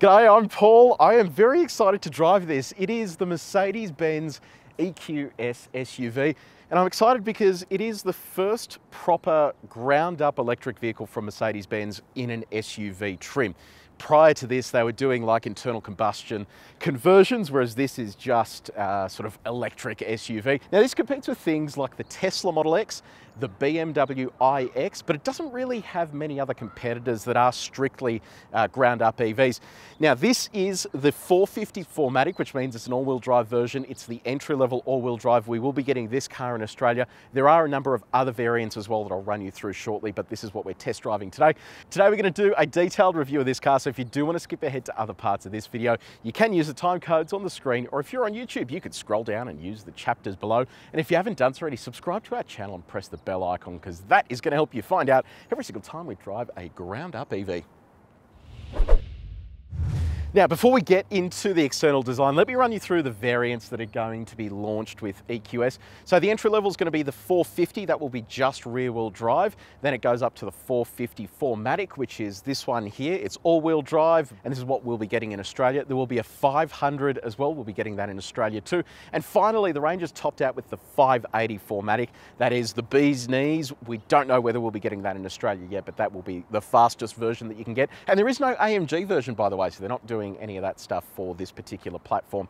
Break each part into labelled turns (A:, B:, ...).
A: G'day, I'm Paul. I am very excited to drive this. It is the Mercedes-Benz EQS SUV. And I'm excited because it is the first proper ground up electric vehicle from Mercedes-Benz in an SUV trim. Prior to this, they were doing like internal combustion conversions, whereas this is just uh, sort of electric SUV. Now this competes with things like the Tesla Model X, the BMW iX, but it doesn't really have many other competitors that are strictly uh, ground up EVs. Now this is the 450 4MATIC, which means it's an all-wheel drive version. It's the entry-level all-wheel drive. We will be getting this car in Australia. There are a number of other variants as well that I'll run you through shortly, but this is what we're test driving today. Today we're gonna do a detailed review of this car, so if you do wanna skip ahead to other parts of this video, you can use the time codes on the screen, or if you're on YouTube, you could scroll down and use the chapters below. And if you haven't done so already, subscribe to our channel and press the bell icon because that is going to help you find out every single time we drive a ground up EV. Now, before we get into the external design, let me run you through the variants that are going to be launched with EQS. So the entry level is going to be the 450, that will be just rear wheel drive. Then it goes up to the 450 4MATIC, which is this one here. It's all wheel drive, and this is what we'll be getting in Australia. There will be a 500 as well. We'll be getting that in Australia too. And finally, the range is topped out with the 580 4MATIC. That is the bee's knees. We don't know whether we'll be getting that in Australia yet, but that will be the fastest version that you can get. And there is no AMG version, by the way, so they're not doing doing any of that stuff for this particular platform.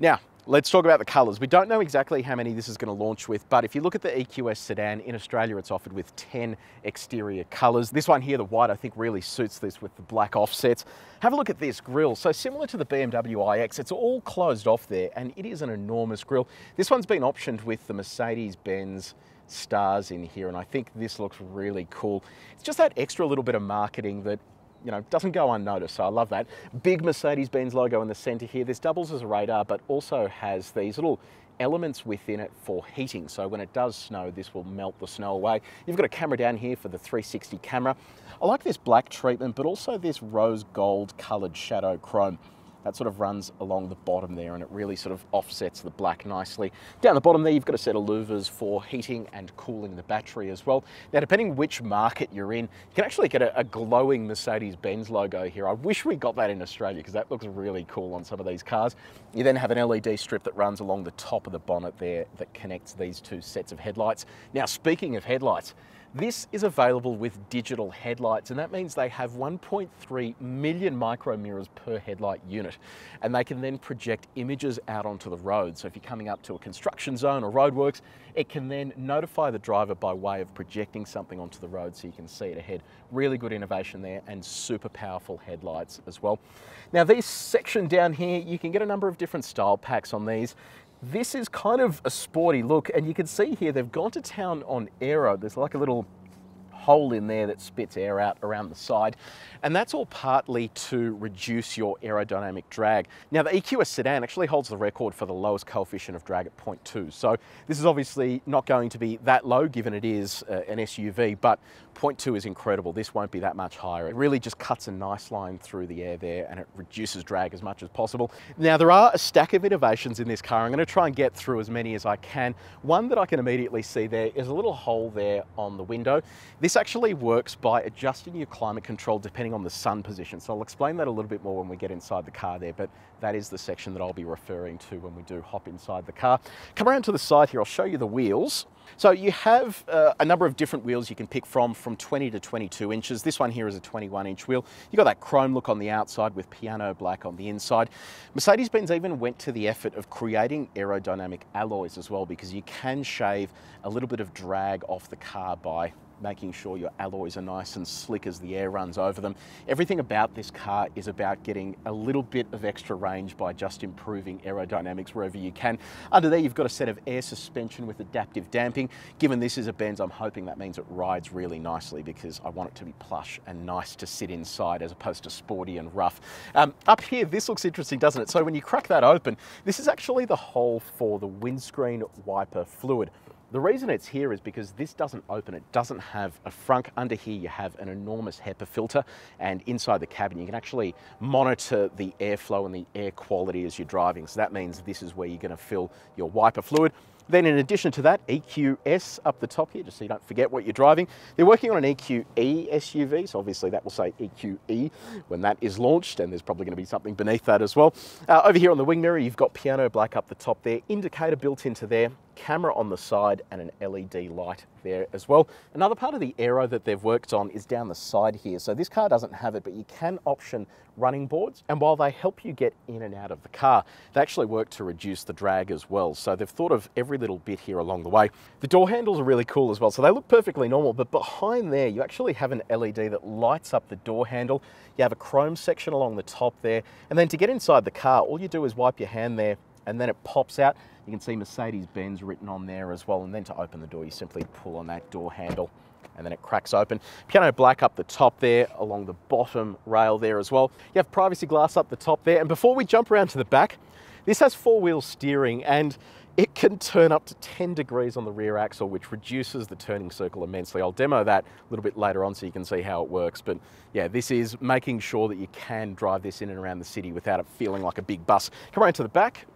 A: Now, Let's talk about the colours. We don't know exactly how many this is going to launch with, but if you look at the EQS sedan, in Australia it's offered with 10 exterior colours. This one here, the white, I think really suits this with the black offsets. Have a look at this grille. So similar to the BMW iX, it's all closed off there and it is an enormous grille. This one's been optioned with the Mercedes-Benz stars in here and I think this looks really cool. It's just that extra little bit of marketing that you know, doesn't go unnoticed, so I love that. Big Mercedes-Benz logo in the center here. This doubles as a radar, but also has these little elements within it for heating. So when it does snow, this will melt the snow away. You've got a camera down here for the 360 camera. I like this black treatment, but also this rose gold colored shadow chrome. That sort of runs along the bottom there and it really sort of offsets the black nicely. Down the bottom there, you've got a set of louvers for heating and cooling the battery as well. Now, depending which market you're in, you can actually get a, a glowing Mercedes-Benz logo here. I wish we got that in Australia because that looks really cool on some of these cars. You then have an LED strip that runs along the top of the bonnet there that connects these two sets of headlights. Now, speaking of headlights, this is available with digital headlights, and that means they have 1.3 million micro mirrors per headlight unit, and they can then project images out onto the road. So if you're coming up to a construction zone or roadworks, it can then notify the driver by way of projecting something onto the road so you can see it ahead. Really good innovation there and super powerful headlights as well. Now this section down here, you can get a number of different style packs on these. This is kind of a sporty look and you can see here they've gone to town on aero. There's like a little hole in there that spits air out around the side. And that's all partly to reduce your aerodynamic drag. Now the EQS sedan actually holds the record for the lowest coefficient of drag at 0.2. So this is obviously not going to be that low given it is uh, an SUV, but 0.2 is incredible. This won't be that much higher. It really just cuts a nice line through the air there and it reduces drag as much as possible. Now there are a stack of innovations in this car. I'm gonna try and get through as many as I can. One that I can immediately see there is a little hole there on the window. This actually works by adjusting your climate control depending on the sun position. So I'll explain that a little bit more when we get inside the car there, but that is the section that I'll be referring to when we do hop inside the car. Come around to the side here, I'll show you the wheels. So you have uh, a number of different wheels you can pick from, from 20 to 22 inches. This one here is a 21 inch wheel. You've got that chrome look on the outside with piano black on the inside. Mercedes-Benz even went to the effort of creating aerodynamic alloys as well because you can shave a little bit of drag off the car by making sure your alloys are nice and slick as the air runs over them. Everything about this car is about getting a little bit of extra range by just improving aerodynamics wherever you can. Under there, you've got a set of air suspension with adaptive damping. Given this is a Benz, I'm hoping that means it rides really nicely because I want it to be plush and nice to sit inside as opposed to sporty and rough. Um, up here, this looks interesting, doesn't it? So when you crack that open, this is actually the hole for the windscreen wiper fluid. The reason it's here is because this doesn't open, it doesn't have a frunk. Under here you have an enormous HEPA filter and inside the cabin you can actually monitor the airflow and the air quality as you're driving. So that means this is where you're gonna fill your wiper fluid. Then in addition to that, EQS up the top here, just so you don't forget what you're driving. They're working on an EQE SUV, so obviously that will say EQE when that is launched, and there's probably going to be something beneath that as well. Uh, over here on the wing mirror, you've got piano black up the top there, indicator built into there, camera on the side and an LED light there as well. Another part of the aero that they've worked on is down the side here. So this car doesn't have it, but you can option running boards. And while they help you get in and out of the car, they actually work to reduce the drag as well. So they've thought of every little bit here along the way. The door handles are really cool as well. So they look perfectly normal, but behind there, you actually have an LED that lights up the door handle. You have a chrome section along the top there. And then to get inside the car, all you do is wipe your hand there and then it pops out. You can see Mercedes-Benz written on there as well. And then to open the door, you simply pull on that door handle and then it cracks open. Piano black up the top there, along the bottom rail there as well. You have privacy glass up the top there. And before we jump around to the back, this has four-wheel steering and it can turn up to 10 degrees on the rear axle, which reduces the turning circle immensely. I'll demo that a little bit later on so you can see how it works. But yeah, this is making sure that you can drive this in and around the city without it feeling like a big bus. Come around to the back.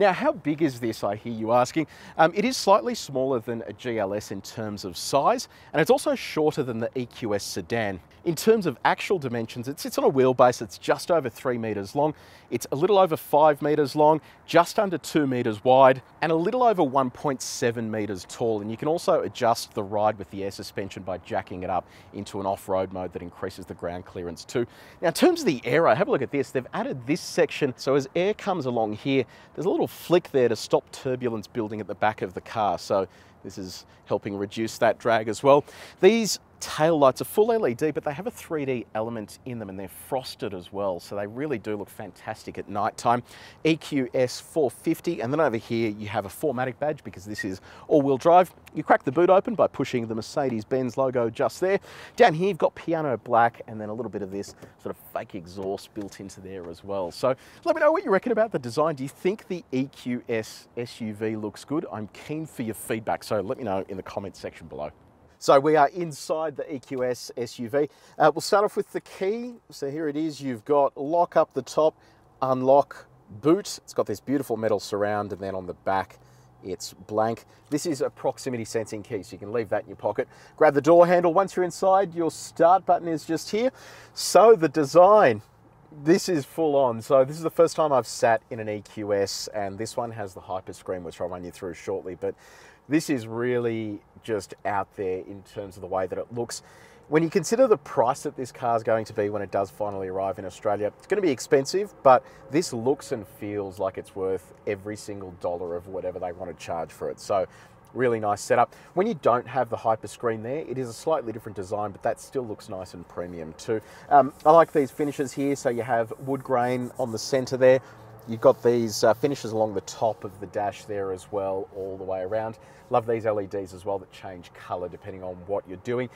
A: Now, how big is this, I hear you asking? Um, it is slightly smaller than a GLS in terms of size, and it's also shorter than the EQS sedan. In terms of actual dimensions, it sits on a wheelbase that's just over three meters long. It's a little over five meters long, just under two meters wide, and a little over 1.7 meters tall. And you can also adjust the ride with the air suspension by jacking it up into an off-road mode that increases the ground clearance too. Now, in terms of the aero, have a look at this. They've added this section. So as air comes along here, there's a little flick there to stop turbulence building at the back of the car. So this is helping reduce that drag as well. These tail lights are full LED, but they have a 3D element in them and they're frosted as well. So they really do look fantastic at night time. EQS 450. And then over here, you have a 4MATIC badge because this is all wheel drive. You crack the boot open by pushing the Mercedes-Benz logo just there. Down here, you've got piano black and then a little bit of this sort of fake exhaust built into there as well. So let me know what you reckon about the design. Do you think the EQS SUV looks good? I'm keen for your feedback. So let me know in the comments section below. So we are inside the EQS SUV. Uh, we'll start off with the key. So here it is. You've got lock up the top, unlock boot. It's got this beautiful metal surround and then on the back it's blank. This is a proximity sensing key, so you can leave that in your pocket. Grab the door handle. Once you're inside, your start button is just here. So the design, this is full on. So this is the first time I've sat in an EQS and this one has the hyper screen, which I'll run you through shortly. But this is really just out there in terms of the way that it looks. When you consider the price that this car is going to be when it does finally arrive in Australia, it's going to be expensive, but this looks and feels like it's worth every single dollar of whatever they want to charge for it. So really nice setup. When you don't have the hyper screen there, it is a slightly different design, but that still looks nice and premium too. Um, I like these finishes here. So you have wood grain on the center there. You've got these uh, finishes along the top of the dash there as well, all the way around. Love these LEDs as well that change color depending on what you're doing.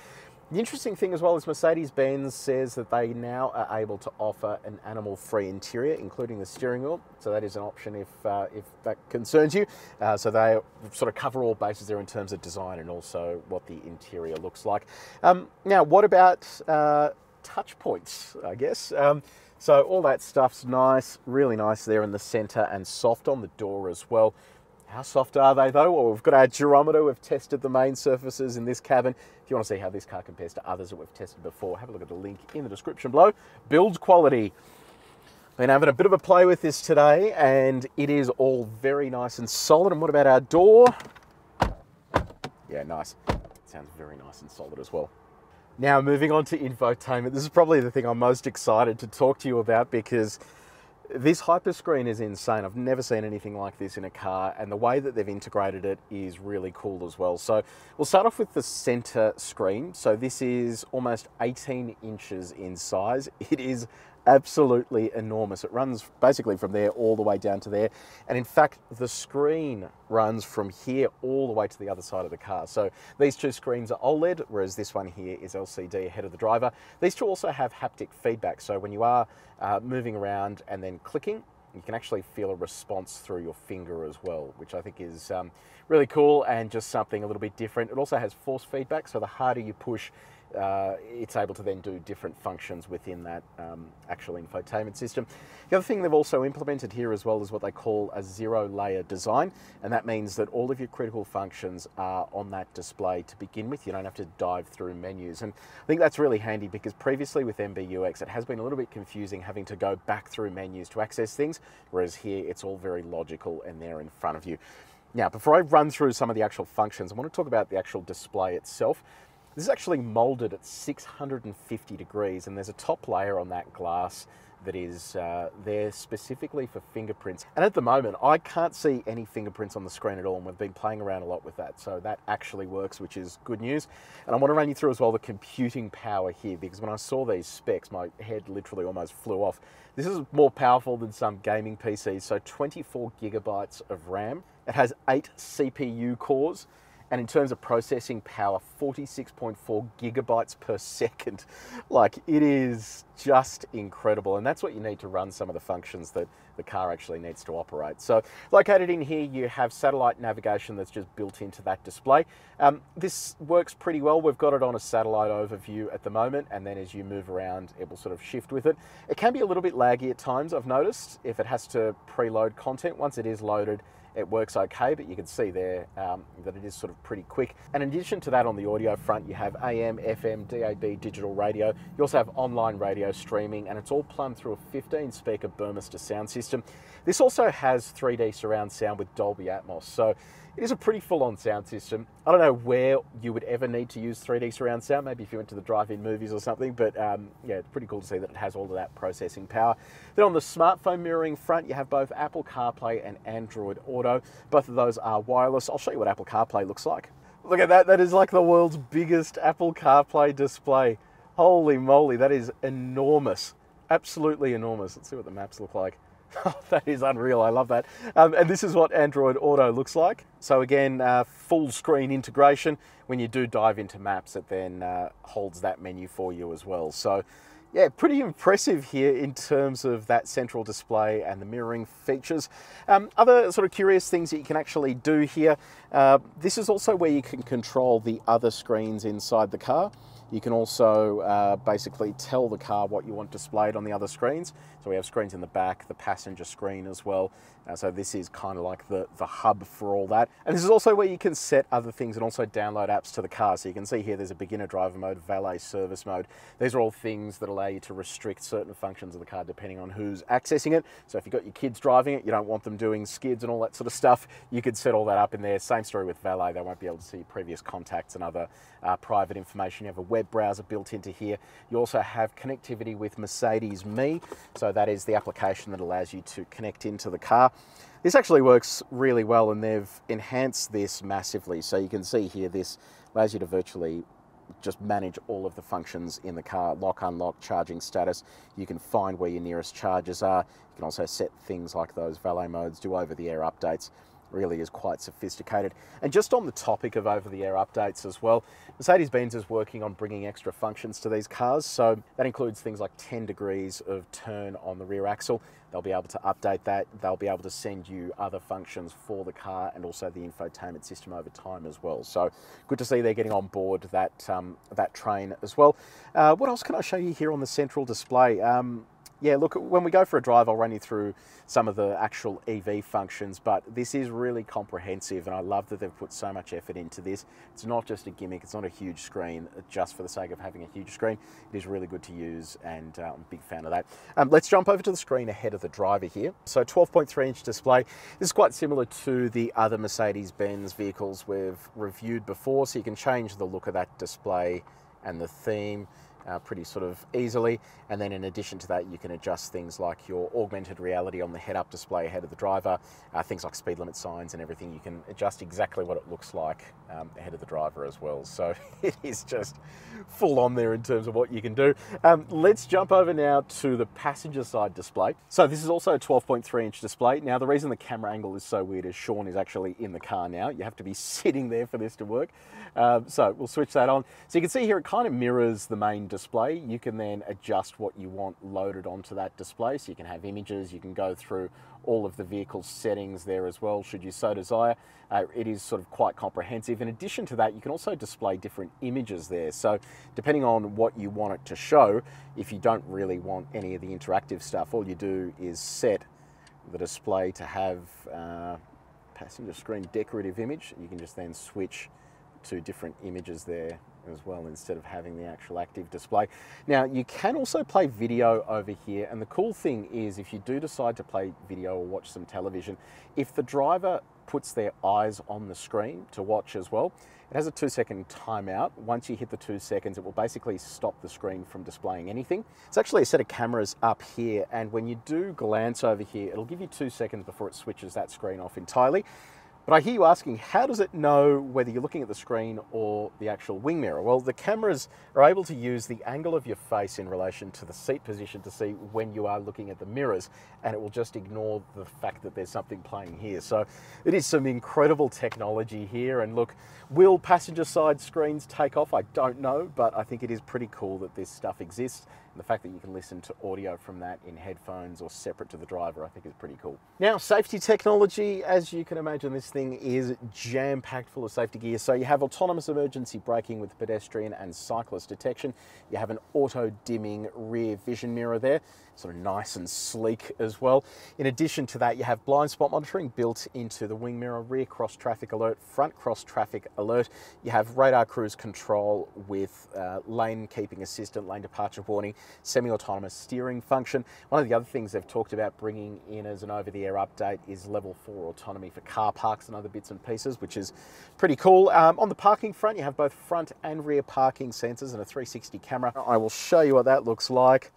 A: The interesting thing as well is Mercedes-Benz says that they now are able to offer an animal-free interior, including the steering wheel. So that is an option if, uh, if that concerns you. Uh, so they sort of cover all bases there in terms of design and also what the interior looks like. Um, now, what about uh, touch points, I guess? Um, so all that stuff's nice, really nice there in the center and soft on the door as well. How soft are they though? Well, we've got our durometer, we've tested the main surfaces in this cabin. If you want to see how this car compares to others that we've tested before, have a look at the link in the description below. Build quality. Been having a bit of a play with this today and it is all very nice and solid. And what about our door? Yeah, nice. sounds very nice and solid as well. Now, moving on to infotainment, this is probably the thing I'm most excited to talk to you about because this hyperscreen is insane. I've never seen anything like this in a car, and the way that they've integrated it is really cool as well. So, we'll start off with the center screen. So, this is almost 18 inches in size. It is absolutely enormous. It runs basically from there all the way down to there. And in fact, the screen runs from here all the way to the other side of the car. So these two screens are OLED, whereas this one here is LCD ahead of the driver. These two also have haptic feedback. So when you are uh, moving around and then clicking, you can actually feel a response through your finger as well, which I think is um, really cool and just something a little bit different. It also has force feedback, so the harder you push, uh, it's able to then do different functions within that um, actual infotainment system. The other thing they've also implemented here as well is what they call a zero layer design, and that means that all of your critical functions are on that display to begin with. You don't have to dive through menus, and I think that's really handy because previously with MBUX it has been a little bit confusing having to go back through menus to access things, whereas here it's all very logical and they're in front of you. Now, before I run through some of the actual functions, I want to talk about the actual display itself. This is actually molded at 650 degrees and there's a top layer on that glass that is uh, there specifically for fingerprints. And at the moment, I can't see any fingerprints on the screen at all, and we've been playing around a lot with that. So that actually works, which is good news. And I want to run you through as well the computing power here, because when I saw these specs, my head literally almost flew off. This is more powerful than some gaming PCs, so 24 gigabytes of RAM. It has eight CPU cores, and in terms of processing power, 46.4 gigabytes per second. Like it is just incredible. And that's what you need to run some of the functions that the car actually needs to operate. So located in here, you have satellite navigation that's just built into that display. Um, this works pretty well. We've got it on a satellite overview at the moment. And then as you move around, it will sort of shift with it. It can be a little bit laggy at times, I've noticed, if it has to preload content. Once it is loaded, it works okay, but you can see there um, that it is sort of pretty quick. And in addition to that, on the audio front, you have AM, FM, DAB, digital radio. You also have online radio streaming, and it's all plumbed through a 15 speaker Burmester sound system. This also has 3D surround sound with Dolby Atmos. So it is a pretty full-on sound system. I don't know where you would ever need to use 3D surround sound, maybe if you went to the drive-in movies or something, but um, yeah, it's pretty cool to see that it has all of that processing power. Then on the smartphone mirroring front, you have both Apple CarPlay and Android Auto. Both of those are wireless. I'll show you what Apple CarPlay looks like. Look at that, that is like the world's biggest Apple CarPlay display. Holy moly, that is enormous. Absolutely enormous. Let's see what the maps look like. That is unreal. I love that. Um, and this is what Android Auto looks like. So again, uh, full screen integration. When you do dive into maps, it then uh, holds that menu for you as well. So yeah, pretty impressive here in terms of that central display and the mirroring features. Um, other sort of curious things that you can actually do here. Uh, this is also where you can control the other screens inside the car. You can also uh, basically tell the car what you want displayed on the other screens. So we have screens in the back, the passenger screen as well. Uh, so this is kind of like the, the hub for all that. And this is also where you can set other things and also download apps to the car. So you can see here there's a beginner driver mode, valet service mode. These are all things that allow you to restrict certain functions of the car depending on who's accessing it. So if you've got your kids driving it, you don't want them doing skids and all that sort of stuff, you could set all that up in there. Same story with valet, they won't be able to see previous contacts and other uh, private information. You have a web browser built into here. You also have connectivity with Mercedes Me. So that is the application that allows you to connect into the car. This actually works really well and they've enhanced this massively. So you can see here, this allows you to virtually just manage all of the functions in the car, lock, unlock, charging status. You can find where your nearest chargers are. You can also set things like those valet modes, do over-the-air updates really is quite sophisticated. And just on the topic of over-the-air updates as well, Mercedes-Benz is working on bringing extra functions to these cars. So that includes things like 10 degrees of turn on the rear axle. They'll be able to update that. They'll be able to send you other functions for the car and also the infotainment system over time as well. So good to see they're getting on board that, um, that train as well. Uh, what else can I show you here on the central display? Um, yeah, look, when we go for a drive, I'll run you through some of the actual EV functions, but this is really comprehensive and I love that they've put so much effort into this. It's not just a gimmick, it's not a huge screen just for the sake of having a huge screen. It is really good to use and uh, I'm a big fan of that. Um, let's jump over to the screen ahead of the driver here. So 12.3 inch display. This is quite similar to the other Mercedes-Benz vehicles we've reviewed before, so you can change the look of that display and the theme uh, pretty sort of easily. And then in addition to that, you can adjust things like your augmented reality on the head-up display ahead of the driver, uh, things like speed limit signs and everything. You can adjust exactly what it looks like um, ahead of the driver as well. So it is just full on there in terms of what you can do. Um, let's jump over now to the passenger side display. So this is also a 12.3 inch display. Now the reason the camera angle is so weird is Sean is actually in the car now. You have to be sitting there for this to work. Um, so we'll switch that on. So you can see here it kind of mirrors the main display, you can then adjust what you want loaded onto that display. So you can have images, you can go through all of the vehicle settings there as well, should you so desire. Uh, it is sort of quite comprehensive. In addition to that, you can also display different images there. So depending on what you want it to show, if you don't really want any of the interactive stuff, all you do is set the display to have uh, passenger screen decorative image. You can just then switch to different images there as well instead of having the actual active display. Now you can also play video over here and the cool thing is if you do decide to play video or watch some television, if the driver puts their eyes on the screen to watch as well, it has a two second timeout. Once you hit the two seconds, it will basically stop the screen from displaying anything. It's actually a set of cameras up here and when you do glance over here, it'll give you two seconds before it switches that screen off entirely. But I hear you asking, how does it know whether you're looking at the screen or the actual wing mirror? Well, the cameras are able to use the angle of your face in relation to the seat position to see when you are looking at the mirrors, and it will just ignore the fact that there's something playing here. So it is some incredible technology here. And look, will passenger side screens take off? I don't know, but I think it is pretty cool that this stuff exists. The fact that you can listen to audio from that in headphones or separate to the driver, I think is pretty cool. Now, safety technology, as you can imagine, this thing is jam-packed full of safety gear. So you have autonomous emergency braking with pedestrian and cyclist detection. You have an auto-dimming rear vision mirror there, sort of nice and sleek as well. In addition to that, you have blind spot monitoring built into the wing mirror, rear cross traffic alert, front cross traffic alert. You have radar cruise control with uh, lane keeping assistant, lane departure warning, semi-autonomous steering function. One of the other things they've talked about bringing in as an over-the-air update is level four autonomy for car parks and other bits and pieces, which is pretty cool. Um, on the parking front, you have both front and rear parking sensors and a 360 camera. I will show you what that looks like.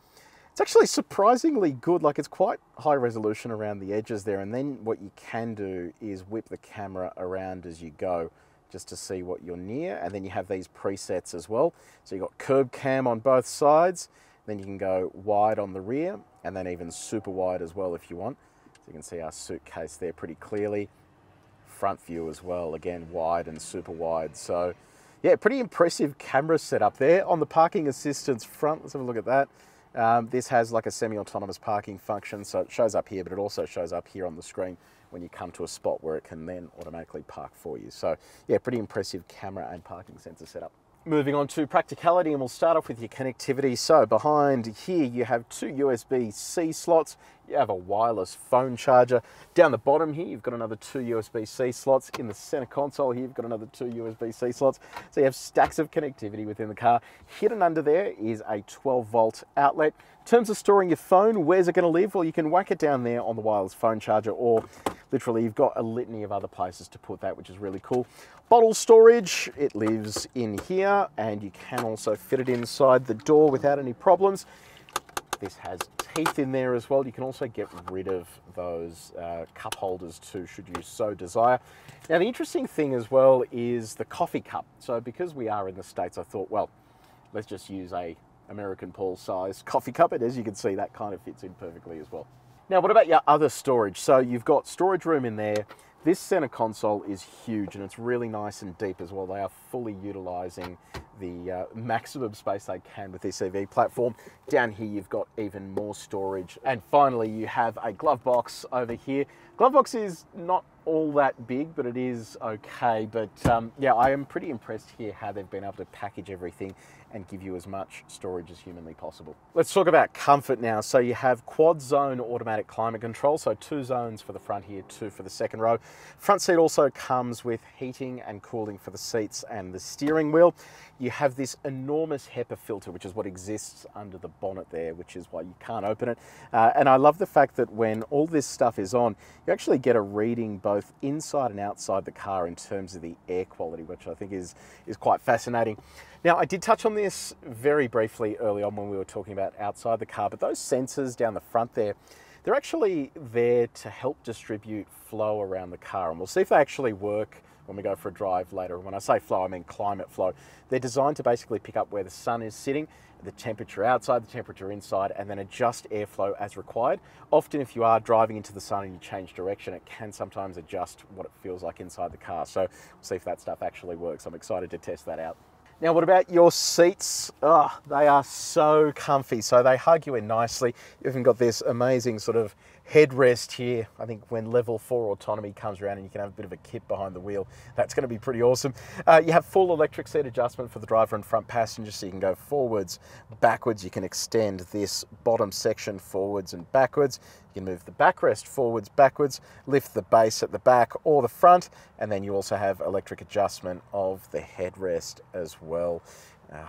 A: It's actually surprisingly good, like it's quite high resolution around the edges there. And then what you can do is whip the camera around as you go just to see what you're near. And then you have these presets as well. So you've got curb cam on both sides. Then you can go wide on the rear and then even super wide as well if you want. So you can see our suitcase there pretty clearly. Front view as well, again, wide and super wide. So yeah, pretty impressive camera setup there. On the parking assistance front, let's have a look at that. Um, this has like a semi-autonomous parking function, so it shows up here, but it also shows up here on the screen when you come to a spot where it can then automatically park for you. So yeah, pretty impressive camera and parking sensor setup. Moving on to practicality and we'll start off with your connectivity. So behind here you have two USB-C slots, you have a wireless phone charger. Down the bottom here you've got another two USB-C slots. In the center console here you've got another two USB-C slots. So you have stacks of connectivity within the car. Hidden under there is a 12 volt outlet. In terms of storing your phone, where's it going to live? Well, you can whack it down there on the wireless phone charger or literally you've got a litany of other places to put that, which is really cool. Bottle storage, it lives in here and you can also fit it inside the door without any problems. This has teeth in there as well. You can also get rid of those uh, cup holders too, should you so desire. Now, the interesting thing as well is the coffee cup. So because we are in the States, I thought, well, let's just use a American Paul size coffee cup. And as you can see, that kind of fits in perfectly as well. Now, what about your other storage? So you've got storage room in there. This center console is huge and it's really nice and deep as well. They are fully utilizing the uh, maximum space they can with this EV platform. Down here, you've got even more storage. And finally, you have a glove box over here. Glove box is not all that big, but it is okay. But um, yeah, I am pretty impressed here how they've been able to package everything and give you as much storage as humanly possible. Let's talk about comfort now. So you have quad zone automatic climate control. So two zones for the front here, two for the second row. Front seat also comes with heating and cooling for the seats and the steering wheel. You have this enormous HEPA filter, which is what exists under the bonnet there, which is why you can't open it. Uh, and I love the fact that when all this stuff is on, you actually get a reading both inside and outside the car in terms of the air quality, which I think is, is quite fascinating. Now, I did touch on this very briefly early on when we were talking about outside the car, but those sensors down the front there, they're actually there to help distribute flow around the car. And we'll see if they actually work when we go for a drive later. When I say flow, I mean climate flow. They're designed to basically pick up where the sun is sitting, the temperature outside, the temperature inside, and then adjust airflow as required. Often if you are driving into the sun and you change direction, it can sometimes adjust what it feels like inside the car. So we'll see if that stuff actually works. I'm excited to test that out. Now, what about your seats? Oh, they are so comfy. So they hug you in nicely. You've even got this amazing sort of headrest here. I think when level four autonomy comes around and you can have a bit of a kip behind the wheel, that's going to be pretty awesome. Uh, you have full electric seat adjustment for the driver and front passenger, so you can go forwards, backwards. You can extend this bottom section forwards and backwards. You can move the backrest forwards, backwards, lift the base at the back or the front, and then you also have electric adjustment of the headrest as well. Uh,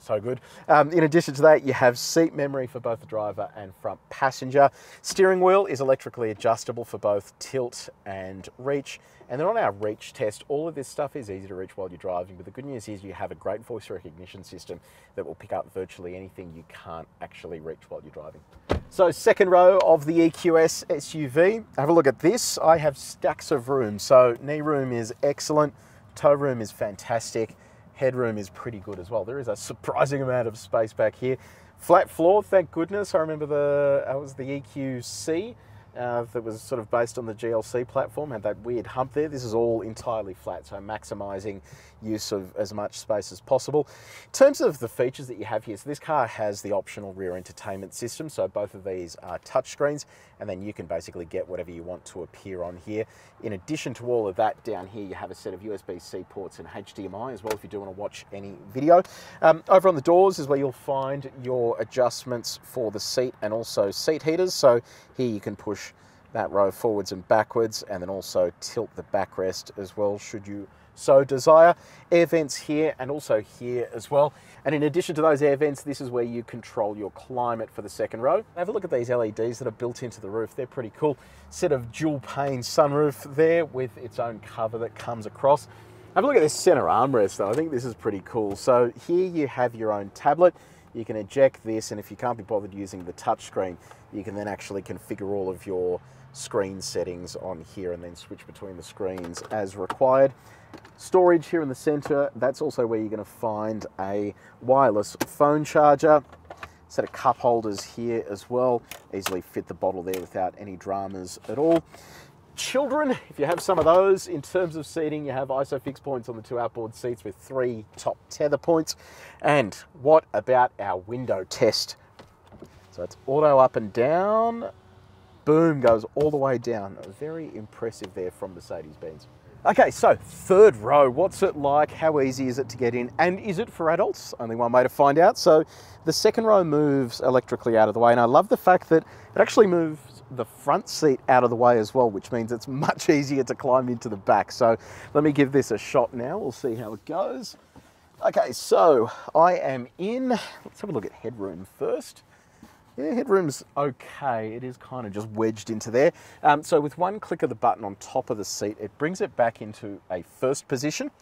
A: so good. Um, in addition to that, you have seat memory for both the driver and front passenger. Steering wheel is electrically adjustable for both tilt and reach. And then on our reach test, all of this stuff is easy to reach while you're driving. But the good news is you have a great voice recognition system that will pick up virtually anything you can't actually reach while you're driving. So second row of the EQS SUV. Have a look at this. I have stacks of room. So knee room is excellent. Toe room is fantastic headroom is pretty good as well. There is a surprising amount of space back here. Flat floor, thank goodness. I remember the, that was the EQC uh, that was sort of based on the GLC platform, had that weird hump there. This is all entirely flat, so maximizing use of as much space as possible. In terms of the features that you have here, so this car has the optional rear entertainment system, so both of these are touchscreens, and then you can basically get whatever you want to appear on here. In addition to all of that, down here you have a set of USB-C ports and HDMI as well if you do want to watch any video. Um, over on the doors is where you'll find your adjustments for the seat and also seat heaters. So here you can push that row forwards and backwards and then also tilt the backrest as well should you so desire. Air vents here and also here as well. And in addition to those air vents, this is where you control your climate for the second row. Have a look at these LEDs that are built into the roof. They're pretty cool. Set of dual pane sunroof there with its own cover that comes across. Have a look at this center armrest though. I think this is pretty cool. So here you have your own tablet. You can eject this and if you can't be bothered using the touchscreen, you can then actually configure all of your screen settings on here and then switch between the screens as required. Storage here in the center, that's also where you're gonna find a wireless phone charger. Set of cup holders here as well. Easily fit the bottle there without any dramas at all. Children, if you have some of those, in terms of seating, you have ISOFIX points on the two outboard seats with three top tether points. And what about our window test? So it's auto up and down, boom, goes all the way down. Very impressive there from Mercedes-Benz. Okay, so third row, what's it like? How easy is it to get in? And is it for adults? Only one way to find out. So the second row moves electrically out of the way. And I love the fact that it actually moves the front seat out of the way as well, which means it's much easier to climb into the back. So let me give this a shot now. We'll see how it goes. Okay, so I am in. Let's have a look at headroom first. Yeah, headroom's okay. It is kind of just wedged into there. Um, so with one click of the button on top of the seat, it brings it back into a first position.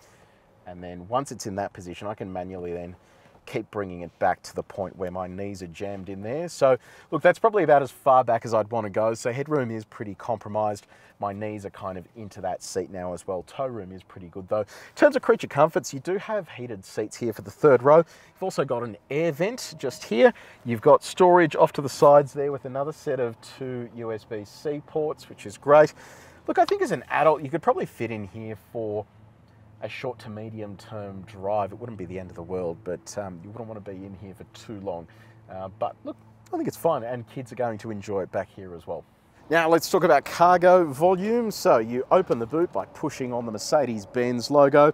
A: And then once it's in that position, I can manually then keep bringing it back to the point where my knees are jammed in there. So look, that's probably about as far back as I'd want to go. So headroom is pretty compromised. My knees are kind of into that seat now as well. Toe room is pretty good though. In terms of creature comforts, you do have heated seats here for the third row. You've also got an air vent just here. You've got storage off to the sides there with another set of two USB-C ports, which is great. Look, I think as an adult, you could probably fit in here for a short to medium term drive. It wouldn't be the end of the world, but um, you wouldn't want to be in here for too long. Uh, but look, I think it's fine, and kids are going to enjoy it back here as well. Now let's talk about cargo volume. So you open the boot by pushing on the Mercedes-Benz logo.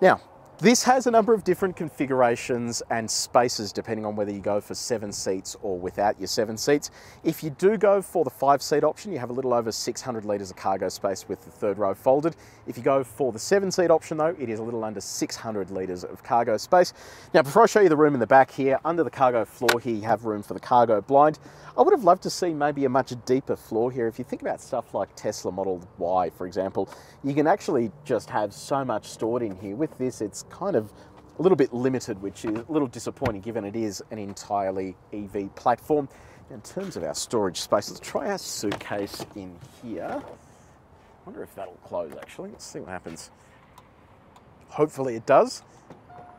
A: Now, this has a number of different configurations and spaces depending on whether you go for seven seats or without your seven seats. If you do go for the five seat option, you have a little over 600 litres of cargo space with the third row folded. If you go for the seven seat option though, it is a little under 600 litres of cargo space. Now before I show you the room in the back here, under the cargo floor here you have room for the cargo blind. I would have loved to see maybe a much deeper floor here. If you think about stuff like Tesla Model Y, for example, you can actually just have so much stored in here. With this, it's kind of a little bit limited, which is a little disappointing given it is an entirely EV platform. In terms of our storage space, let's try our suitcase in here. I wonder if that'll close actually. Let's see what happens. Hopefully it does.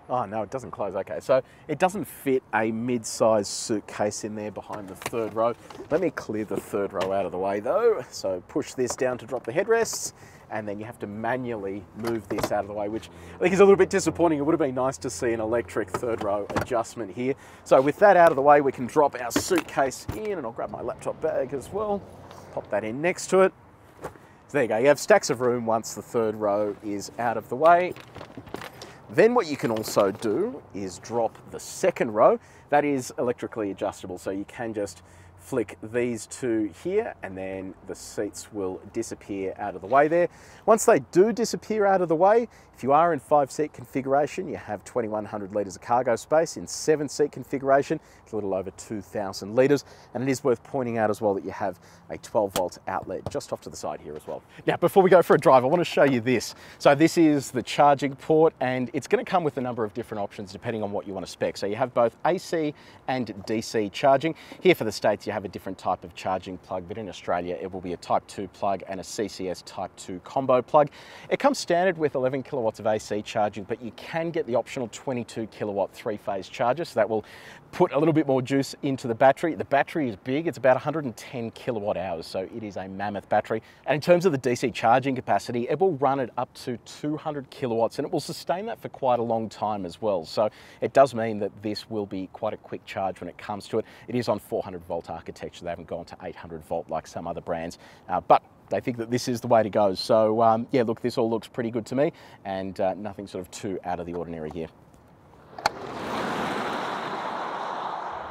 A: Oh no, it doesn't close. Okay, so it doesn't fit a mid-sized suitcase in there behind the third row. Let me clear the third row out of the way though. So push this down to drop the headrests and then you have to manually move this out of the way, which I think is a little bit disappointing. It would have been nice to see an electric third row adjustment here. So with that out of the way, we can drop our suitcase in and I'll grab my laptop bag as well, pop that in next to it. So there you go, you have stacks of room once the third row is out of the way. Then what you can also do is drop the second row. That is electrically adjustable, so you can just flick these two here and then the seats will disappear out of the way there. Once they do disappear out of the way, if you are in five seat configuration, you have 2100 litres of cargo space. In seven seat configuration, it's a little over 2000 litres. And it is worth pointing out as well that you have a 12 volt outlet just off to the side here as well. Now, before we go for a drive, I want to show you this. So this is the charging port and it's going to come with a number of different options depending on what you want to spec. So you have both AC and DC charging. Here for the States, you have a different type of charging plug, but in Australia, it will be a type 2 plug and a CCS type 2 combo plug. It comes standard with 11 kilowatts of AC charging, but you can get the optional 22 kilowatt three phase charger. So that will put a little bit more juice into the battery. The battery is big, it's about 110 kilowatt hours, so it is a mammoth battery. And in terms of the DC charging capacity, it will run it up to 200 kilowatts and it will sustain that for quite a long time as well. So it does mean that this will be quite a quick charge when it comes to it. It is on 400 volt architecture, they haven't gone to 800 volt like some other brands, uh, but they think that this is the way to go. So um, yeah, look, this all looks pretty good to me and uh, nothing sort of too out of the ordinary here.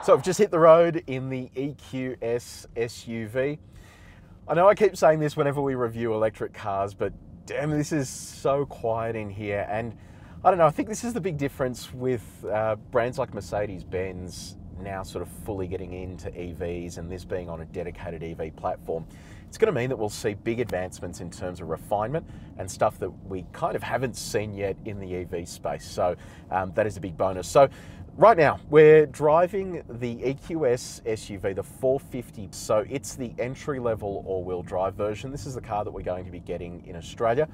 A: So I've just hit the road in the EQS SUV. I know I keep saying this whenever we review electric cars, but damn, this is so quiet in here. And I don't know, I think this is the big difference with uh, brands like Mercedes-Benz now sort of fully getting into EVs and this being on a dedicated EV platform. It's going to mean that we'll see big advancements in terms of refinement and stuff that we kind of haven't seen yet in the EV space. So um, that is a big bonus. So Right now, we're driving the EQS SUV, the 450. So it's the entry level all wheel drive version. This is the car that we're going to be getting in Australia.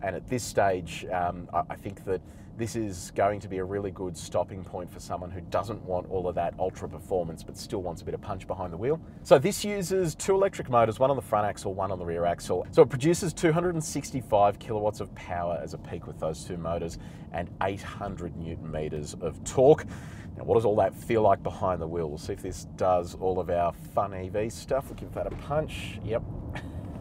A: And at this stage, um, I think that this is going to be a really good stopping point for someone who doesn't want all of that ultra performance but still wants a bit of punch behind the wheel. So this uses two electric motors, one on the front axle, one on the rear axle. So it produces 265 kilowatts of power as a peak with those two motors and 800 newton meters of torque. Now, what does all that feel like behind the wheel? We'll see if this does all of our fun EV stuff. We'll give that a punch. Yep.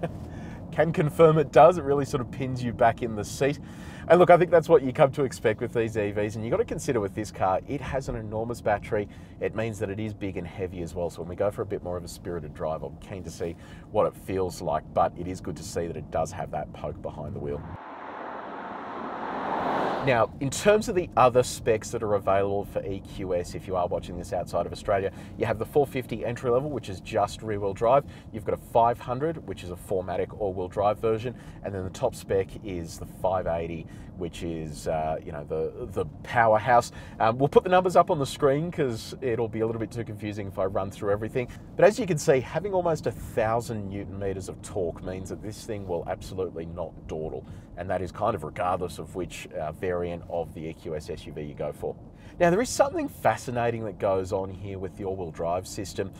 A: Can confirm it does. It really sort of pins you back in the seat. And look, I think that's what you come to expect with these EVs. And you've got to consider with this car, it has an enormous battery. It means that it is big and heavy as well. So when we go for a bit more of a spirited drive, I'm keen to see what it feels like. But it is good to see that it does have that poke behind the wheel. Now, in terms of the other specs that are available for EQS, if you are watching this outside of Australia, you have the 450 entry level, which is just rear wheel drive. You've got a 500, which is a 4MATIC all wheel drive version. And then the top spec is the 580, which is, uh, you know, the, the powerhouse. Um, we'll put the numbers up on the screen because it'll be a little bit too confusing if I run through everything. But as you can see, having almost a thousand Newton meters of torque means that this thing will absolutely not dawdle. And that is kind of regardless of which uh, variant of the EQS SUV you go for. Now there is something fascinating that goes on here with the all-wheel drive system.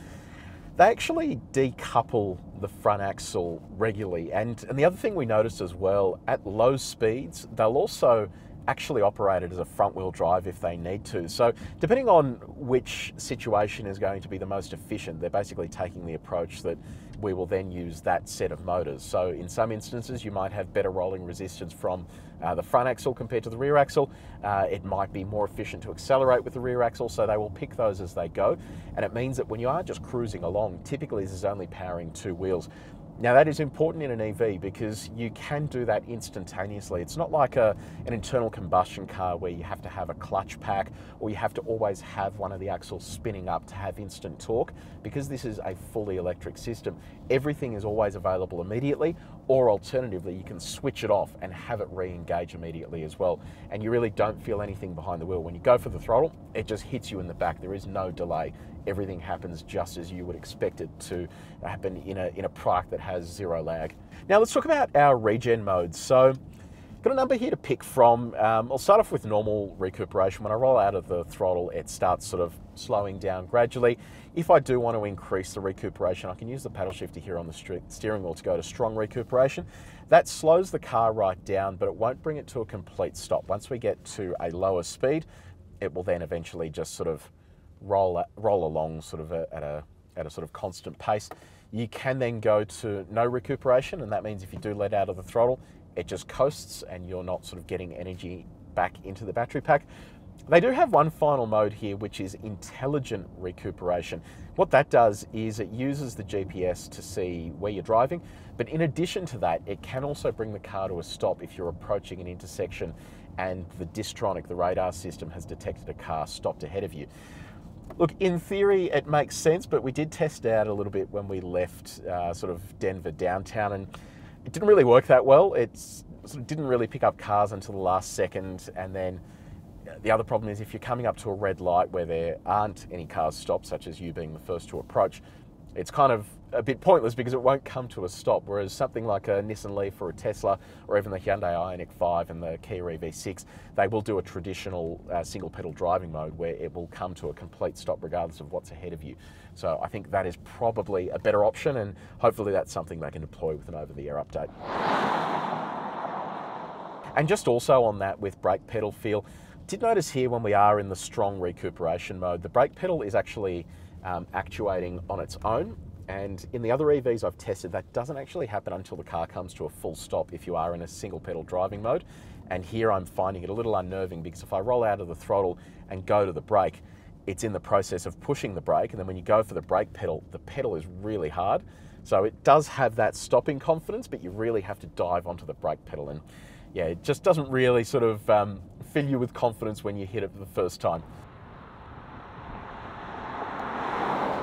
A: They actually decouple the front axle regularly. And, and the other thing we noticed as well, at low speeds, they'll also actually operate it as a front wheel drive if they need to. So depending on which situation is going to be the most efficient, they're basically taking the approach that we will then use that set of motors. So in some instances, you might have better rolling resistance from uh, the front axle compared to the rear axle. Uh, it might be more efficient to accelerate with the rear axle, so they will pick those as they go. And it means that when you are just cruising along, typically this is only powering two wheels. Now that is important in an EV because you can do that instantaneously. It's not like a, an internal combustion car where you have to have a clutch pack or you have to always have one of the axles spinning up to have instant torque. Because this is a fully electric system, everything is always available immediately or alternatively you can switch it off and have it re-engage immediately as well. And you really don't feel anything behind the wheel. When you go for the throttle, it just hits you in the back. There is no delay everything happens just as you would expect it to happen in a, in a product that has zero lag. Now let's talk about our regen modes. So Got a number here to pick from. Um, I'll start off with normal recuperation. When I roll out of the throttle, it starts sort of slowing down gradually. If I do want to increase the recuperation, I can use the paddle shifter here on the steering wheel to go to strong recuperation. That slows the car right down, but it won't bring it to a complete stop. Once we get to a lower speed, it will then eventually just sort of roll, roll along sort of at, a, at a sort of constant pace. You can then go to no recuperation, and that means if you do let out of the throttle, it just coasts and you're not sort of getting energy back into the battery pack. They do have one final mode here, which is intelligent recuperation. What that does is it uses the GPS to see where you're driving, but in addition to that, it can also bring the car to a stop if you're approaching an intersection and the Distronic, the radar system, has detected a car stopped ahead of you. Look, in theory, it makes sense, but we did test out a little bit when we left uh, sort of Denver downtown, and it didn't really work that well. It sort of didn't really pick up cars until the last second, and then uh, the other problem is if you're coming up to a red light where there aren't any cars stopped, such as you being the first to approach, it's kind of a bit pointless because it won't come to a stop. Whereas something like a Nissan Leaf or a Tesla, or even the Hyundai Ioniq 5 and the Kia EV6, they will do a traditional uh, single pedal driving mode where it will come to a complete stop regardless of what's ahead of you. So I think that is probably a better option, and hopefully that's something they can deploy with an over the air update. And just also on that with brake pedal feel, did notice here when we are in the strong recuperation mode, the brake pedal is actually um, actuating on its own. And in the other EVs I've tested, that doesn't actually happen until the car comes to a full stop if you are in a single pedal driving mode. And here I'm finding it a little unnerving because if I roll out of the throttle and go to the brake, it's in the process of pushing the brake. And then when you go for the brake pedal, the pedal is really hard. So it does have that stopping confidence, but you really have to dive onto the brake pedal. And yeah, it just doesn't really sort of um, fill you with confidence when you hit it for the first time.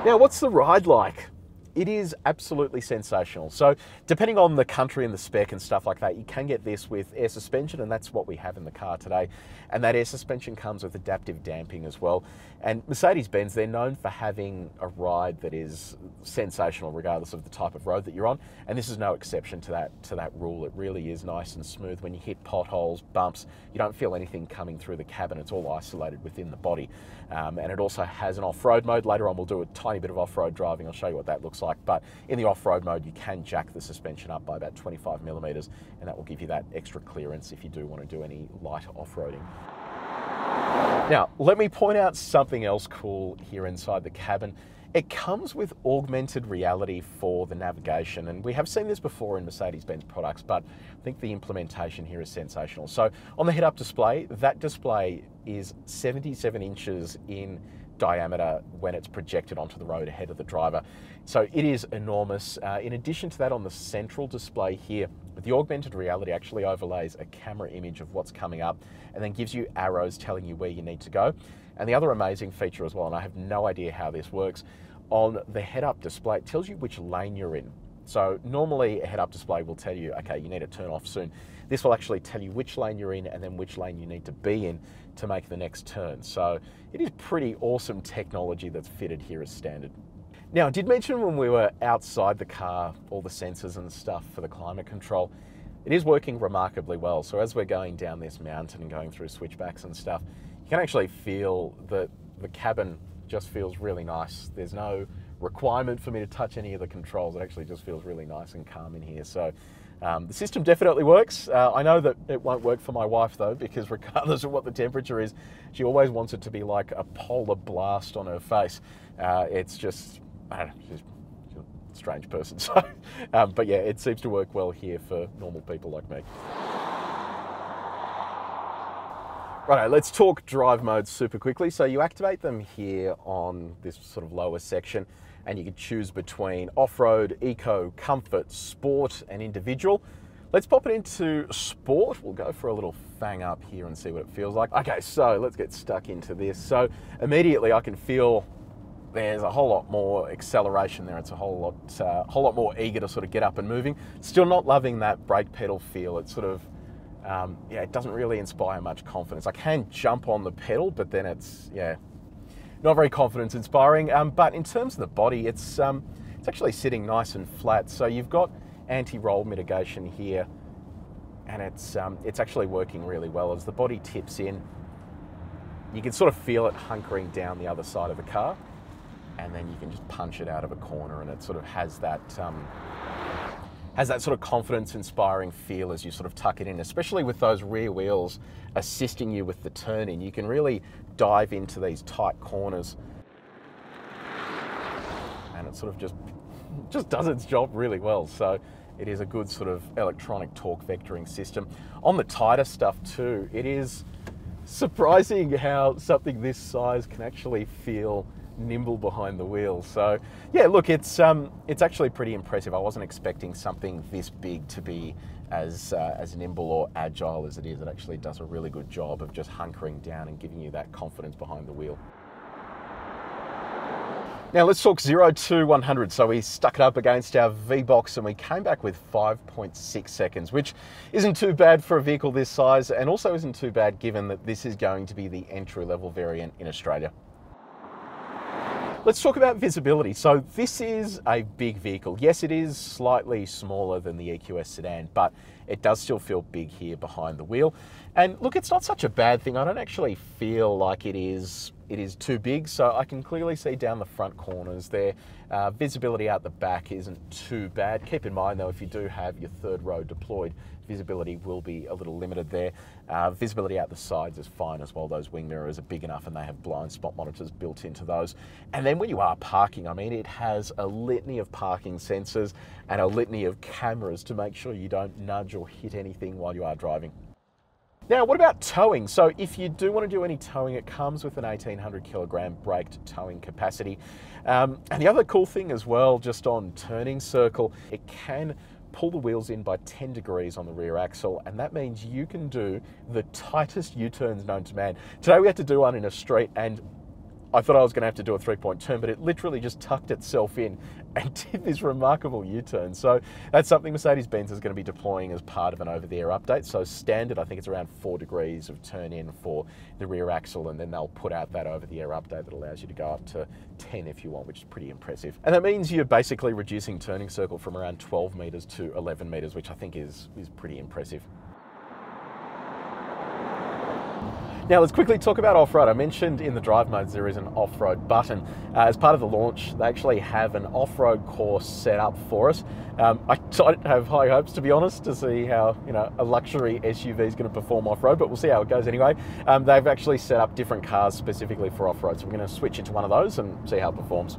A: Now, what's the ride like? It is absolutely sensational. So, depending on the country and the spec and stuff like that, you can get this with air suspension, and that's what we have in the car today. And that air suspension comes with adaptive damping as well. And Mercedes Benz, they're known for having a ride that is sensational, regardless of the type of road that you're on. And this is no exception to that to that rule. It really is nice and smooth. When you hit potholes, bumps, you don't feel anything coming through the cabin. It's all isolated within the body. Um, and it also has an off-road mode. Later on, we'll do a tiny bit of off-road driving. I'll show you what that looks like. But in the off-road mode, you can jack the suspension up by about 25 millimeters, and that will give you that extra clearance if you do want to do any lighter off-roading. Now, let me point out something else cool here inside the cabin. It comes with augmented reality for the navigation, and we have seen this before in Mercedes-Benz products, but I think the implementation here is sensational. So on the head-up display, that display is 77 inches in diameter when it's projected onto the road ahead of the driver. So it is enormous. Uh, in addition to that, on the central display here, the augmented reality actually overlays a camera image of what's coming up and then gives you arrows telling you where you need to go. And the other amazing feature as well, and I have no idea how this works, on the head-up display, it tells you which lane you're in. So normally a head-up display will tell you, okay, you need to turn off soon. This will actually tell you which lane you're in and then which lane you need to be in to make the next turn. So it is pretty awesome technology that's fitted here as standard. Now, I did mention when we were outside the car, all the sensors and stuff for the climate control. It is working remarkably well. So as we're going down this mountain and going through switchbacks and stuff, can actually feel that the cabin just feels really nice. There's no requirement for me to touch any of the controls. It actually just feels really nice and calm in here. So um, the system definitely works. Uh, I know that it won't work for my wife though, because regardless of what the temperature is, she always wants it to be like a polar blast on her face. Uh, it's just, I don't know, she's, she's a strange person. So, um, but yeah, it seems to work well here for normal people like me. Right, let's talk drive modes super quickly. So you activate them here on this sort of lower section and you can choose between off-road, eco, comfort, sport and individual. Let's pop it into sport. We'll go for a little fang up here and see what it feels like. Okay, so let's get stuck into this. So immediately I can feel there's a whole lot more acceleration there. It's a whole lot, uh, whole lot more eager to sort of get up and moving. Still not loving that brake pedal feel. It's sort of um, yeah, it doesn't really inspire much confidence. I can jump on the pedal, but then it's, yeah, not very confidence inspiring. Um, but in terms of the body, it's, um, it's actually sitting nice and flat. So you've got anti-roll mitigation here and it's, um, it's actually working really well. As the body tips in, you can sort of feel it hunkering down the other side of the car, and then you can just punch it out of a corner, and it sort of has that um, has that sort of confidence inspiring feel as you sort of tuck it in, especially with those rear wheels assisting you with the turning. You can really dive into these tight corners and it sort of just just does its job really well. So it is a good sort of electronic torque vectoring system. On the tighter stuff too, it is surprising how something this size can actually feel nimble behind the wheel. So yeah, look, it's um, it's actually pretty impressive. I wasn't expecting something this big to be as uh, as nimble or agile as it is. It actually does a really good job of just hunkering down and giving you that confidence behind the wheel. Now let's talk 0 to 100. So we stuck it up against our V-Box and we came back with 5.6 seconds, which isn't too bad for a vehicle this size and also isn't too bad given that this is going to be the entry level variant in Australia. Let's talk about visibility. So this is a big vehicle. Yes, it is slightly smaller than the EQS sedan, but it does still feel big here behind the wheel. And look, it's not such a bad thing. I don't actually feel like it is it is too big, so I can clearly see down the front corners there. Uh, visibility out the back isn't too bad. Keep in mind though, if you do have your third row deployed, visibility will be a little limited there. Uh, visibility out the sides is fine as well. Those wing mirrors are big enough and they have blind spot monitors built into those. And then when you are parking, I mean, it has a litany of parking sensors and a litany of cameras to make sure you don't nudge or hit anything while you are driving. Now, what about towing? So if you do want to do any towing, it comes with an 1800 kilogram braked towing capacity. Um, and the other cool thing as well, just on turning circle, it can pull the wheels in by 10 degrees on the rear axle, and that means you can do the tightest U-turns known to man. Today we had to do one in a street, and I thought I was going to have to do a three point turn, but it literally just tucked itself in and did this remarkable U turn. So that's something Mercedes Benz is going to be deploying as part of an over the air update. So, standard, I think it's around four degrees of turn in for the rear axle, and then they'll put out that over the air update that allows you to go up to 10 if you want, which is pretty impressive. And that means you're basically reducing turning circle from around 12 metres to 11 metres, which I think is, is pretty impressive. Now let's quickly talk about off-road. I mentioned in the drive modes there is an off-road button. Uh, as part of the launch, they actually have an off-road course set up for us. Um, I don't have high hopes, to be honest, to see how you know a luxury SUV is going to perform off-road, but we'll see how it goes anyway. Um, they've actually set up different cars specifically for off-road, so we're going to switch into one of those and see how it performs.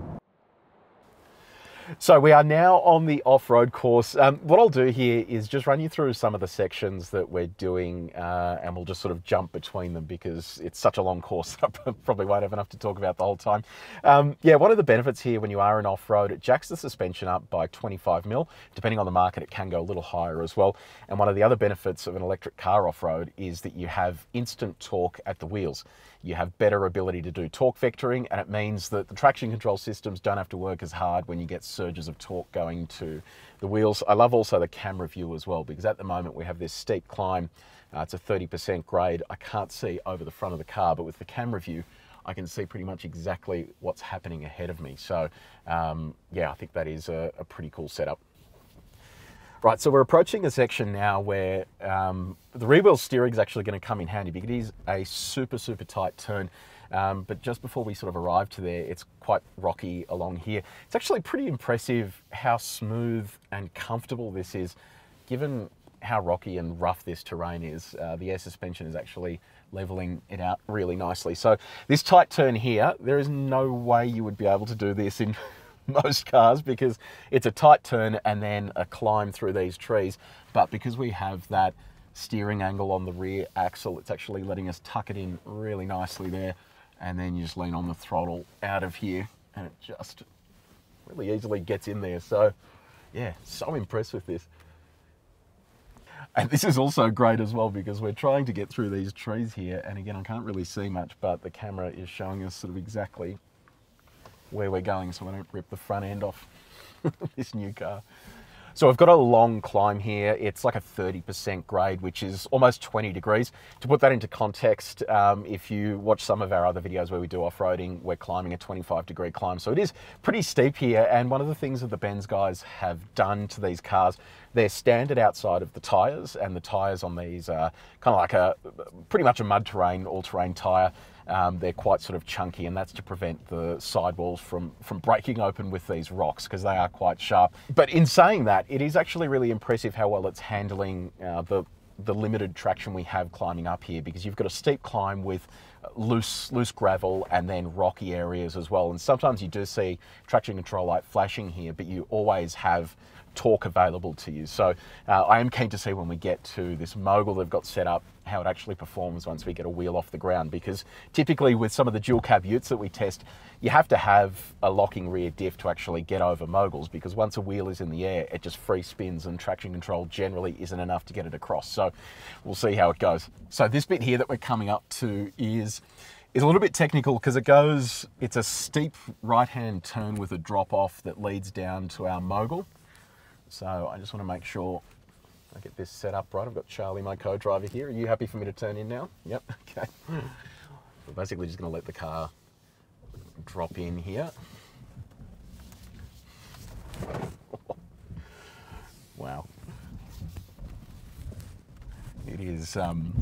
A: So we are now on the off-road course. Um, what I'll do here is just run you through some of the sections that we're doing uh, and we'll just sort of jump between them because it's such a long course I probably won't have enough to talk about the whole time. Um, yeah, one of the benefits here when you are in off-road, it jacks the suspension up by 25 mil. Depending on the market, it can go a little higher as well. And one of the other benefits of an electric car off-road is that you have instant torque at the wheels you have better ability to do torque vectoring, and it means that the traction control systems don't have to work as hard when you get surges of torque going to the wheels. I love also the camera view as well, because at the moment we have this steep climb. Uh, it's a 30% grade. I can't see over the front of the car, but with the camera view, I can see pretty much exactly what's happening ahead of me. So um, yeah, I think that is a, a pretty cool setup. Right, so we're approaching a section now where um, the rear wheel steering is actually going to come in handy because it is a super, super tight turn. Um, but just before we sort of arrive to there, it's quite rocky along here. It's actually pretty impressive how smooth and comfortable this is, given how rocky and rough this terrain is. Uh, the air suspension is actually leveling it out really nicely. So this tight turn here, there is no way you would be able to do this in most cars because it's a tight turn and then a climb through these trees. But because we have that steering angle on the rear axle, it's actually letting us tuck it in really nicely there. And then you just lean on the throttle out of here and it just really easily gets in there. So yeah, so impressed with this. And this is also great as well because we're trying to get through these trees here. And again, I can't really see much, but the camera is showing us sort of exactly where we're going so I don't rip the front end off this new car. So we've got a long climb here. It's like a 30% grade, which is almost 20 degrees. To put that into context, um, if you watch some of our other videos where we do off-roading, we're climbing a 25 degree climb. So it is pretty steep here. And one of the things that the Benz guys have done to these cars, they're standard outside of the tyres and the tyres on these are kind of like a pretty much a mud terrain, all terrain tyre. Um, they're quite sort of chunky and that's to prevent the sidewalls from, from breaking open with these rocks because they are quite sharp. But in saying that, it is actually really impressive how well it's handling uh, the, the limited traction we have climbing up here because you've got a steep climb with loose loose gravel and then rocky areas as well and sometimes you do see traction control light flashing here but you always have torque available to you. So uh, I am keen to see when we get to this mogul they've got set up how it actually performs once we get a wheel off the ground because typically with some of the dual cab utes that we test you have to have a locking rear diff to actually get over moguls because once a wheel is in the air it just free spins and traction control generally isn't enough to get it across. So we'll see how it goes. So this bit here that we're coming up to is is a little bit technical because it goes it's a steep right hand turn with a drop off that leads down to our mogul so I just want to make sure I get this set up right. I've got Charlie, my co-driver here. Are you happy for me to turn in now? Yep, okay. We're basically just going to let the car drop in here. wow. It is, um,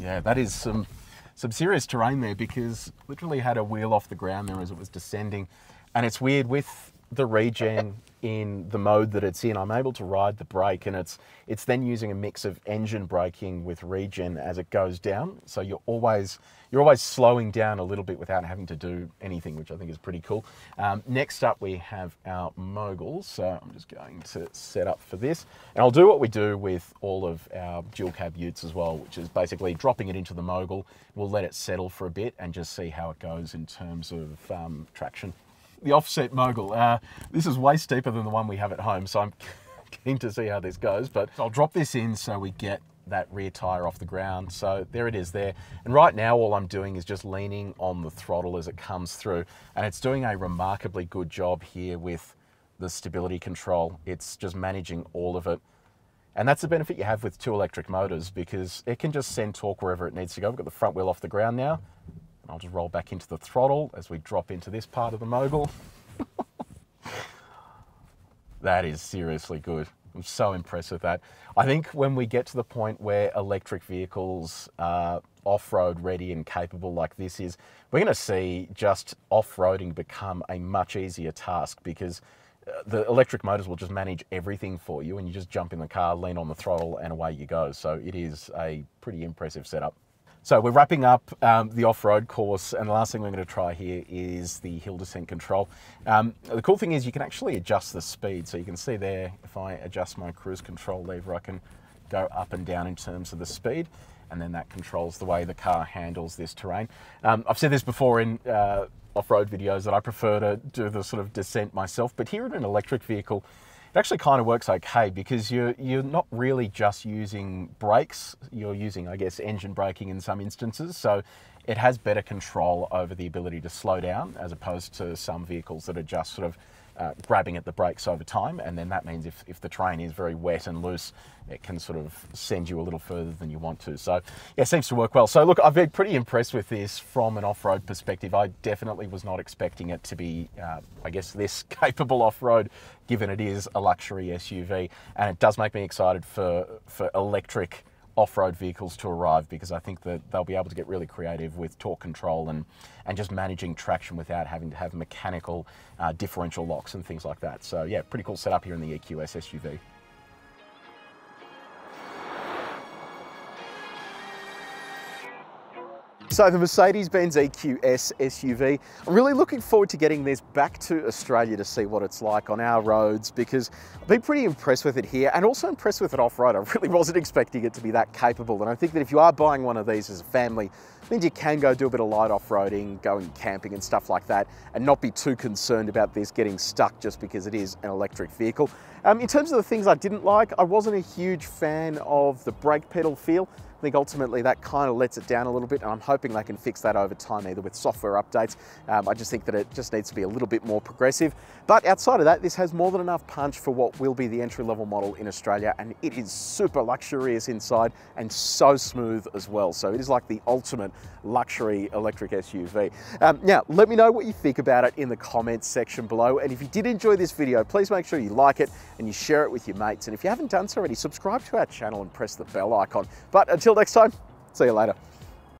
A: yeah, that is some, some serious terrain there because literally had a wheel off the ground there as it was descending. And it's weird with the regen in the mode that it's in, I'm able to ride the brake and it's it's then using a mix of engine braking with regen as it goes down. So you're always you're always slowing down a little bit without having to do anything, which I think is pretty cool. Um, next up we have our moguls. So I'm just going to set up for this. And I'll do what we do with all of our dual cab utes as well, which is basically dropping it into the mogul. We'll let it settle for a bit and just see how it goes in terms of um, traction the offset mogul. Uh, this is way steeper than the one we have at home, so I'm keen to see how this goes. But I'll drop this in so we get that rear tire off the ground. So there it is there. And right now all I'm doing is just leaning on the throttle as it comes through. And it's doing a remarkably good job here with the stability control. It's just managing all of it. And that's the benefit you have with two electric motors because it can just send torque wherever it needs to go. We've got the front wheel off the ground now. I'll just roll back into the throttle as we drop into this part of the mogul. that is seriously good. I'm so impressed with that. I think when we get to the point where electric vehicles are off-road ready and capable like this is, we're going to see just off-roading become a much easier task because uh, the electric motors will just manage everything for you and you just jump in the car, lean on the throttle and away you go. So it is a pretty impressive setup. So we're wrapping up um, the off-road course and the last thing we're going to try here is the hill descent control. Um, the cool thing is you can actually adjust the speed. So you can see there, if I adjust my cruise control lever, I can go up and down in terms of the speed and then that controls the way the car handles this terrain. Um, I've said this before in uh, off-road videos that I prefer to do the sort of descent myself, but here in an electric vehicle, it actually kind of works okay because you're, you're not really just using brakes, you're using, I guess, engine braking in some instances. So it has better control over the ability to slow down as opposed to some vehicles that are just sort of uh, grabbing at the brakes over time. And then that means if, if the train is very wet and loose, it can sort of send you a little further than you want to. So yeah, it seems to work well. So look, I've been pretty impressed with this from an off-road perspective. I definitely was not expecting it to be, uh, I guess, this capable off-road, given it is a luxury SUV. And it does make me excited for, for electric off-road vehicles to arrive because I think that they'll be able to get really creative with torque control and, and just managing traction without having to have mechanical uh, differential locks and things like that. So yeah, pretty cool setup here in the EQS SUV. So the Mercedes-Benz EQS SUV, I'm really looking forward to getting this back to Australia to see what it's like on our roads because I've been pretty impressed with it here and also impressed with it off-road. I really wasn't expecting it to be that capable and I think that if you are buying one of these as a family, means you can go do a bit of light off-roading, going camping and stuff like that and not be too concerned about this getting stuck just because it is an electric vehicle. Um, in terms of the things I didn't like, I wasn't a huge fan of the brake pedal feel. I think ultimately that kind of lets it down a little bit, and I'm hoping they can fix that over time, either with software updates. Um, I just think that it just needs to be a little bit more progressive. But outside of that, this has more than enough punch for what will be the entry-level model in Australia, and it is super luxurious inside and so smooth as well. So it is like the ultimate luxury electric SUV. Um, now, let me know what you think about it in the comments section below. And if you did enjoy this video, please make sure you like it and you share it with your mates. And if you haven't done so already, subscribe to our channel and press the bell icon. But until next time, see you later.